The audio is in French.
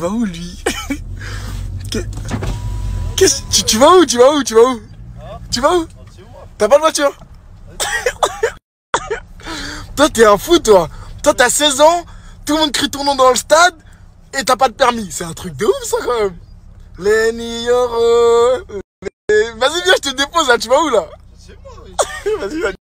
vas où lui Qu'est-ce tu, tu vas où Tu vas où Tu vas où Tu vas où T'as pas de voiture Toi t'es un fou toi Toi t'as 16 ans, tout le monde crie ton nom dans le stade et t'as pas de permis. C'est un truc de ouf ça quand même. Lenny Vas-y viens je te dépose là, tu vas où là Vas-y, vas-y.